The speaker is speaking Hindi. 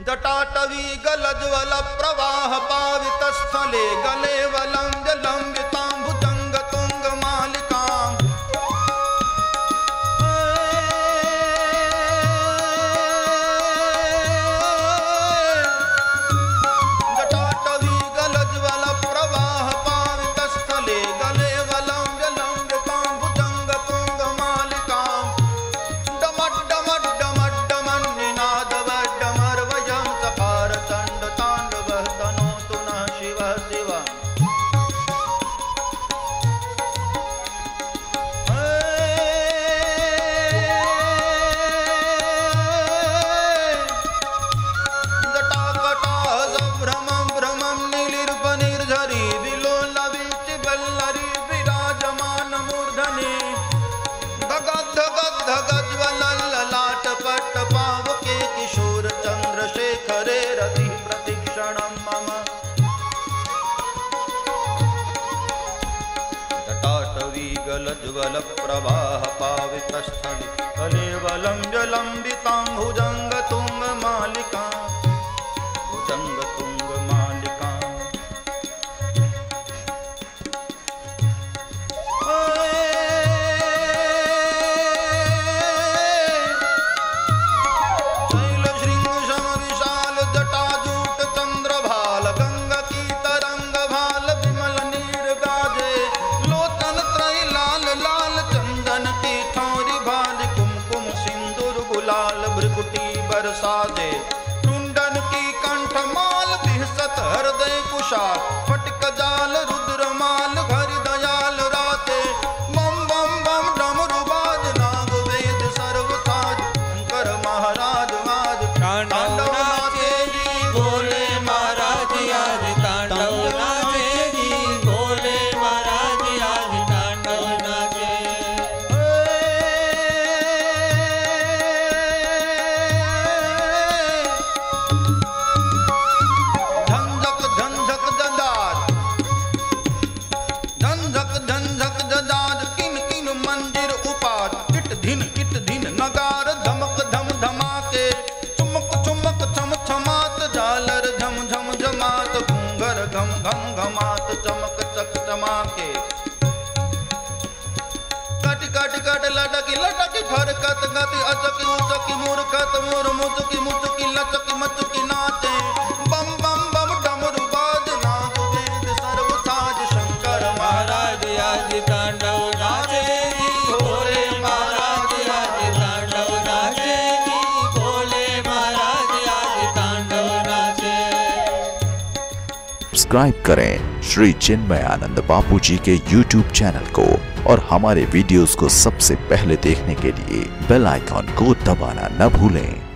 जटाटवी गलज्वल प्रवाह पावित स्थले गले वलम लंबितां जटाटवी गलज्वल प्रवाह पावितस्थलि कलेवलं जलम्बितां गुलाल बरसा दे। टुण्डन की कंठमाल बिहसत हृदय कुशा फटक जाल कट कट कट, लटकी लटकी फरकत गति, अचकी उचकी मूर मुचकी मुचकी, लचकी, मचकी नाचे बम बम बम बाज सर्व साज शंकर महाराज, आज तांडव नाचे सब्सक्राइब करें श्री चिन्मय आनंद बापू जी के YouTube चैनल को। और हमारे वीडियोस को सबसे पहले देखने के लिए बेल आइकॉन को दबाना न भूलें।